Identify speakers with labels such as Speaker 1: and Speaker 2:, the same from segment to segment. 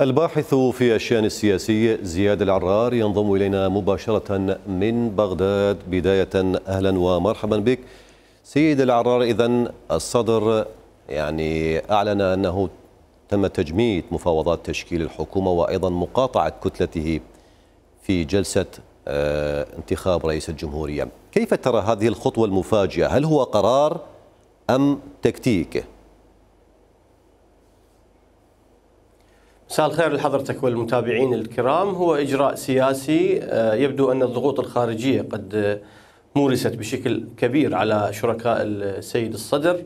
Speaker 1: الباحث في الشأن السياسي زياد العرار ينضم إلينا مباشرة من بغداد. بداية أهلا ومرحبا بك. سيد العرار إذا الصدر يعني أعلن أنه تم تجميد مفاوضات تشكيل الحكومة وأيضا مقاطعة كتلته في جلسة انتخاب رئيس الجمهورية. كيف ترى هذه الخطوة المفاجئة؟ هل هو قرار أم تكتيك؟
Speaker 2: مساء الخير لحضرتك والمتابعين الكرام. هو إجراء سياسي يبدو أن الضغوط الخارجية قد مورست بشكل كبير على شركاء السيد الصدر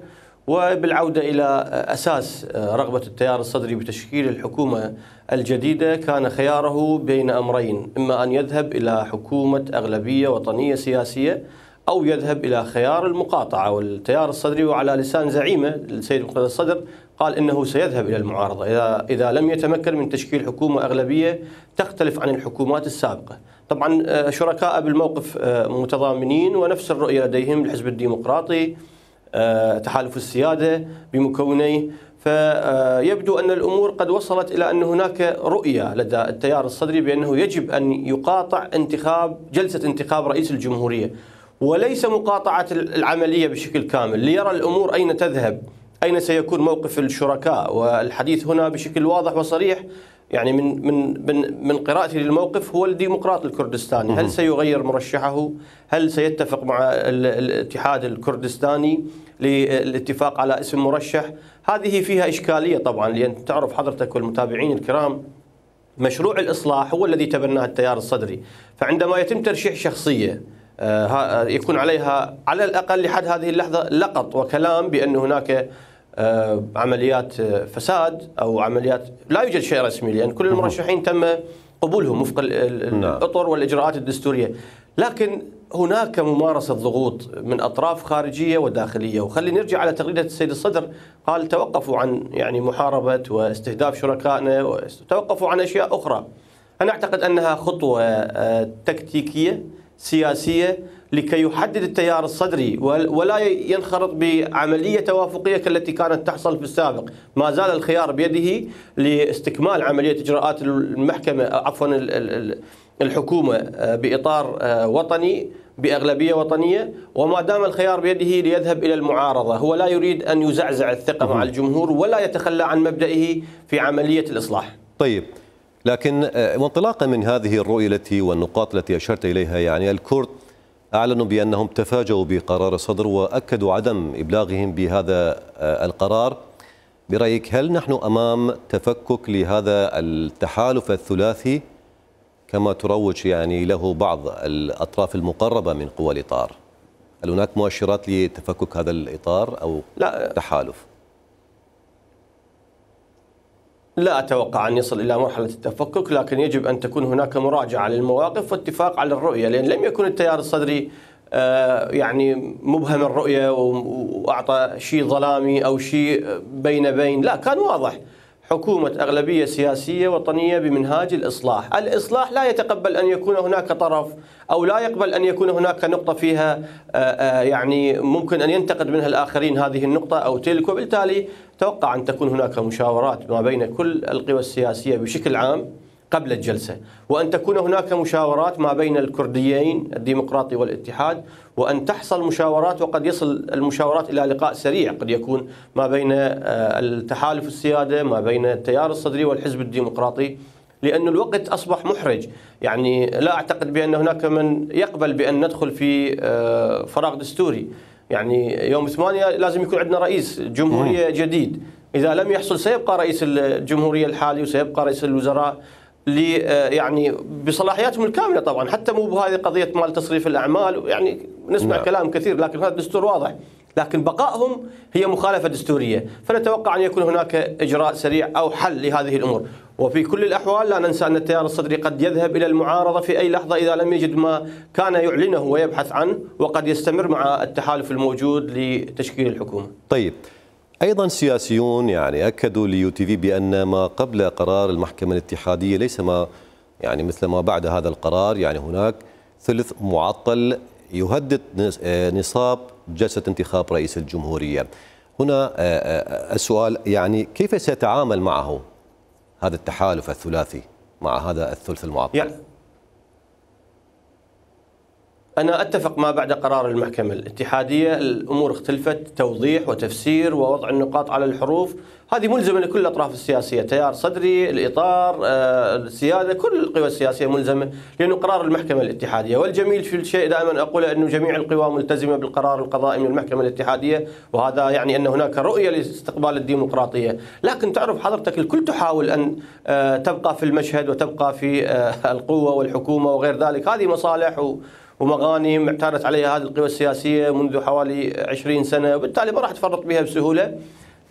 Speaker 2: وبالعودة إلى أساس رغبة التيار الصدري بتشكيل الحكومة الجديدة. كان خياره بين أمرين إما أن يذهب إلى حكومة أغلبية وطنية سياسية أو يذهب إلى خيار المقاطعة. والتيار الصدري وعلى لسان زعيمه السيد مقتدى الصدر قال إنه سيذهب إلى المعارضة. إذا, إذا لم يتمكن من تشكيل حكومة أغلبية تختلف عن الحكومات السابقة. طبعا شركاء بالموقف متضامنين ونفس الرؤية لديهم الحزب الديمقراطي تحالف السيادة بمكونيه فيبدو أن الأمور قد وصلت إلى أن هناك رؤية لدى التيار الصدري بأنه يجب أن يقاطع انتخاب جلسة انتخاب رئيس الجمهورية وليس مقاطعة العملية بشكل كامل. ليرى الأمور أين تذهب؟ أين سيكون موقف الشركاء؟ والحديث هنا بشكل واضح وصريح يعني من من من من قراءتي للموقف هو الديمقراط الكردستاني. هل سيغير مرشحه؟ هل سيتفق مع الاتحاد الكردستاني للاتفاق على اسم مرشح؟ هذه فيها إشكالية طبعا لأن تعرف حضرتك والمتابعين الكرام مشروع الإصلاح هو الذي تبناه التيار الصدري. فعندما يتم ترشيح شخصية يكون عليها على الأقل لحد هذه اللحظة لقط وكلام بأن هناك عمليات فساد أو عمليات لا يوجد شيء رسمي لأن كل المرشحين تم قبولهم وفق الأطر والإجراءات الدستورية. لكن هناك ممارسة ضغوط من أطراف خارجية وداخلية. وخلي نرجع على تغريدة السيد الصدر. قال توقفوا عن يعني محاربة واستهداف شركائنا وتوقفوا عن أشياء أخرى. أنا أعتقد أنها خطوة تكتيكية. سياسية لكي يحدد التيار الصدري ولا ينخرط بعملية توافقية كالتي كانت تحصل في السابق. ما زال الخيار بيده لاستكمال عملية إجراءات المحكمة عفوا الحكومة بإطار وطني بأغلبية وطنية. وما دام الخيار بيده ليذهب إلى المعارضة هو لا يريد أن يزعزع الثقة مع الجمهور ولا يتخلى عن مبدئه في عملية الإصلاح.
Speaker 1: طيب. لكن انطلاقا من هذه الرؤية التي والنقاط التي أشرت إليها يعني الكرد أعلنوا بأنهم تفاجؤوا بقرار الصدر وأكدوا عدم إبلاغهم بهذا القرار. برأيك هل نحن أمام تفكك لهذا التحالف الثلاثي؟ كما تروج يعني له بعض الأطراف المقربة من قوى الإطار. هل هناك مؤشرات لتفكك هذا الإطار أو لا. تحالف؟
Speaker 2: لا أتوقع أن يصل إلى مرحلة التفكك لكن يجب أن تكون هناك مراجعة للمواقف واتفاق على الرؤية لأن لم يكن التيار الصدري يعني مبهم الرؤية وأعطى شيء ظلامي أو شيء بين بين لا كان واضح. حكومة أغلبية سياسية وطنية بمنهاج الإصلاح. الإصلاح لا يتقبل أن يكون هناك طرف أو لا يقبل أن يكون هناك نقطة فيها يعني ممكن أن ينتقد منها الآخرين هذه النقطة أو تلك. وبالتالي توقع أن تكون هناك مشاورات ما بين كل القوى السياسية بشكل عام قبل الجلسة. وأن تكون هناك مشاورات ما بين الكرديين الديمقراطي والاتحاد وأن تحصل مشاورات وقد يصل المشاورات إلى لقاء سريع. قد يكون ما بين التحالف السيادة ما بين التيار الصدري والحزب الديمقراطي. لأن الوقت أصبح محرج. يعني لا أعتقد بأن هناك من يقبل بأن ندخل في فراغ دستوري. يعني يوم ثمانية لازم يكون عندنا رئيس جمهورية جديد. إذا لم يحصل سيبقى رئيس الجمهورية الحالي وسيبقى رئيس الوزراء. يعني بصلاحياتهم الكاملة طبعا حتى مو بهذه قضية مال تصريف الأعمال يعني نسمع نعم. كلام كثير لكن هذا الدستور واضح لكن بقائهم هي مخالفة دستورية فنتوقع أن يكون هناك إجراء سريع أو حل لهذه الأمور وفي كل الأحوال لا ننسى أن التيار الصدري قد يذهب إلى المعارضة في أي لحظة إذا لم يجد ما كان يعلنه ويبحث عنه وقد يستمر مع التحالف الموجود لتشكيل الحكومة.
Speaker 1: طيب أيضا سياسيون يعني أكدوا ل UTV بأن ما قبل قرار المحكمة الاتحادية ليس ما يعني مثل ما بعد هذا القرار يعني هناك ثلث معطل يهدد نصاب جلسة انتخاب رئيس الجمهورية. هنا السؤال يعني كيف سيتعامل معه؟ هذا التحالف الثلاثي مع هذا الثلث المعطل
Speaker 2: يعني أنا أتفق ما بعد قرار المحكمة الاتحادية. الأمور اختلفت توضيح وتفسير ووضع النقاط على الحروف. هذه ملزمة لكل الأطراف السياسية تيار صدري الإطار آه، السيادة كل القوى السياسية ملزمة لأنه قرار المحكمة الاتحادية. والجميل في الشيء دائما أقول أنه جميع القوى ملتزمة بالقرار القضائي من المحكمة الاتحادية وهذا يعني أن هناك رؤية لاستقبال الديمقراطية. لكن تعرف حضرتك الكل تحاول أن آه، تبقى في المشهد وتبقى في آه، القوة والحكومة وغير ذلك. هذه مصالح و ومغانم اعتادت عليها هذه القوى السياسية منذ حوالي 20 سنة وبالتالي ما راح تفرط بها بسهولة.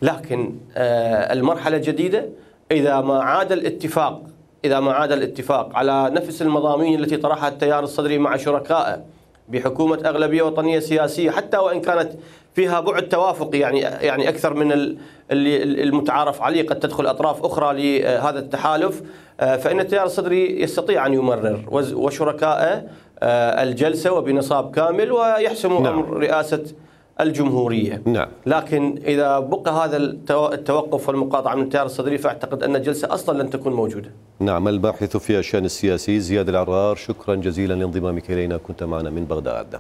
Speaker 2: لكن آه، المرحلة الجديدة إذا ما عاد الاتفاق إذا ما عاد الاتفاق على نفس المضامين التي طرحها التيار الصدري مع شركائه بحكومة أغلبية وطنية سياسية حتى وإن كانت فيها بعد توافقي يعني يعني أكثر من المتعارف عليه قد تدخل أطراف أخرى لهذا التحالف آه، فإن التيار الصدري يستطيع أن يمرر وشركائه الجلسة وبنصاب كامل ويحسم نعم. أمر رئاسة الجمهورية
Speaker 1: نعم.
Speaker 2: لكن إذا بقى هذا التوقف والمقاطعة من التيار الصدري فأعتقد أن الجلسة أصلا لن تكون موجودة
Speaker 1: نعم الباحث في الشأن السياسي زياد العرار شكرا جزيلا لانضمامك إلينا كنت معنا من بغداد